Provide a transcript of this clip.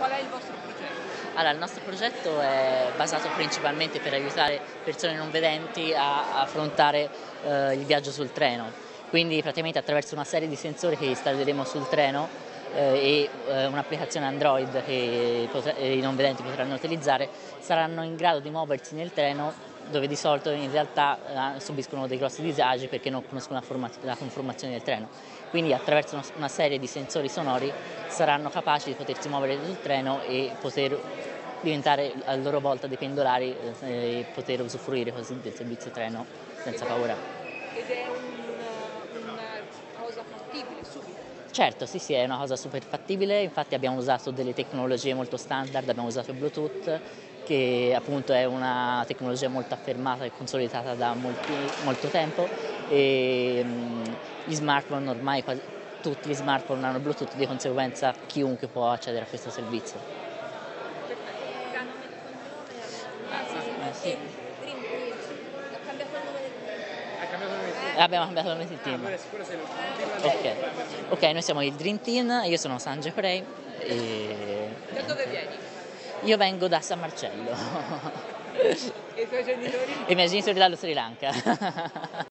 Qual è il vostro progetto? Allora, il nostro progetto è basato principalmente per aiutare persone non vedenti a affrontare eh, il viaggio sul treno. Quindi praticamente attraverso una serie di sensori che installeremo sul treno e eh, un'applicazione Android che i non vedenti potranno utilizzare saranno in grado di muoversi nel treno dove di solito in realtà eh, subiscono dei grossi disagi perché non conoscono la, conformazione del treno. Quindi attraverso una, serie di sensori sonori saranno capaci di potersi muovere sul treno e poter diventare a loro volta dei pendolari eh, e poter usufruire così del servizio treno senza paura. Fattibile subito? Certo, sì, sì, è una cosa super fattibile, infatti abbiamo usato delle tecnologie molto standard, abbiamo usato Bluetooth, che appunto è una tecnologia molto affermata e consolidata da molti, molto tempo e mh, gli smartphone ormai quasi, tutti gli smartphone hanno Bluetooth, di conseguenza chiunque può accedere a questo servizio. Ah, sì. Abbiamo cambiato il nome del team. Ok, ok, noi siamo il Dream Team, io sono Sanjay Prey e... Da dove vieni? Io vengo da San Marcello. e i tuoi genitori? I miei genitori dallo Sri Lanka.